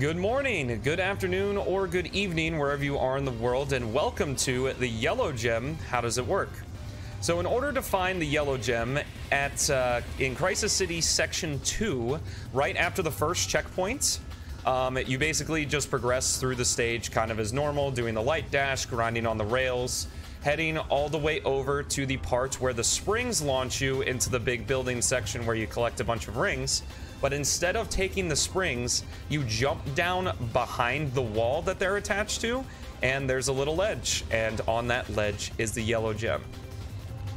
Good morning, good afternoon, or good evening, wherever you are in the world, and welcome to the Yellow Gem. How does it work? So, in order to find the Yellow Gem at uh, in Crisis City Section Two, right after the first checkpoint, um, you basically just progress through the stage kind of as normal, doing the light dash, grinding on the rails, heading all the way over to the part where the springs launch you into the big building section where you collect a bunch of rings. But instead of taking the springs, you jump down behind the wall that they're attached to, and there's a little ledge, and on that ledge is the yellow gem.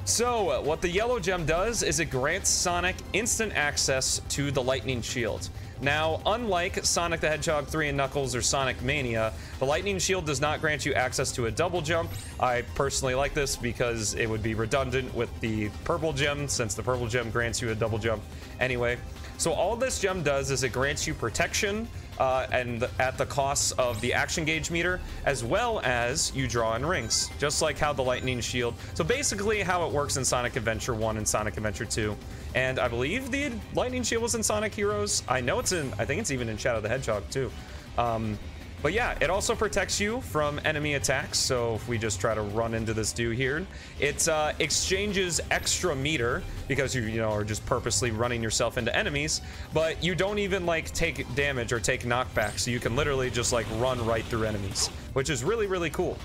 So, what the yellow gem does is it grants Sonic instant access to the lightning shield. Now, unlike Sonic the Hedgehog 3 and Knuckles or Sonic Mania, the lightning shield does not grant you access to a double jump. I personally like this because it would be redundant with the purple gem, since the purple gem grants you a double jump anyway. So all this gem does is it grants you protection uh, and at the cost of the action gauge meter, as well as you draw in rings, just like how the lightning shield. So basically, how it works in Sonic Adventure 1 and Sonic Adventure 2. And I believe the lightning shield was in Sonic Heroes. I know it's in, I think it's even in Shadow the Hedgehog too. Um, but yeah, it also protects you from enemy attacks. So if we just try to run into this dude here, it uh, exchanges extra meter because you you know are just purposely running yourself into enemies. But you don't even like take damage or take knockback, so you can literally just like run right through enemies, which is really really cool.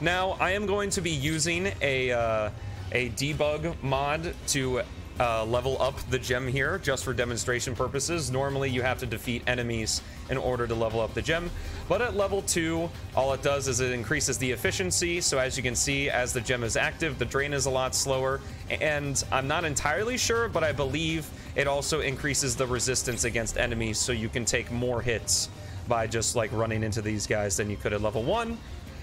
Now I am going to be using a uh, a debug mod to uh, level up the gem here just for demonstration purposes. Normally you have to defeat enemies in order to level up the gem, but at level 2 all it does is it increases the efficiency, so as you can see as the gem is active the drain is a lot slower, and I'm not entirely sure but I believe it also increases the resistance against enemies so you can take more hits by just like running into these guys than you could at level 1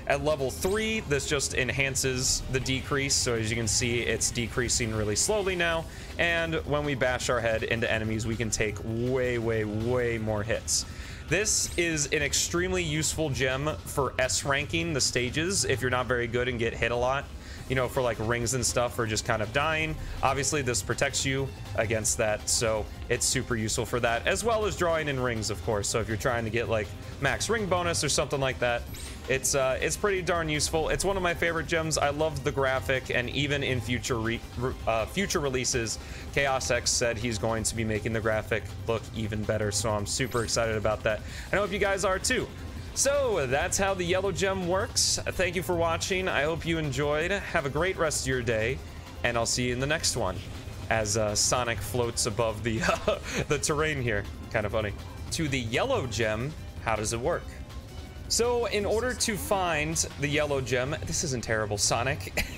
at level 3, this just enhances the decrease, so as you can see, it's decreasing really slowly now, and when we bash our head into enemies, we can take way, way, way more hits. This is an extremely useful gem for S ranking the stages if you're not very good and get hit a lot you know, for like rings and stuff or just kind of dying. Obviously, this protects you against that, so it's super useful for that, as well as drawing in rings, of course. So if you're trying to get like max ring bonus or something like that, it's uh, it's pretty darn useful. It's one of my favorite gems. I love the graphic, and even in future re uh, future releases, Chaos X said he's going to be making the graphic look even better. So I'm super excited about that. I hope you guys are too. So that's how the yellow gem works. Thank you for watching. I hope you enjoyed. Have a great rest of your day, and I'll see you in the next one. As uh, Sonic floats above the uh, the terrain here, kind of funny. To the yellow gem, how does it work? So in order to find the yellow gem, this isn't terrible, Sonic.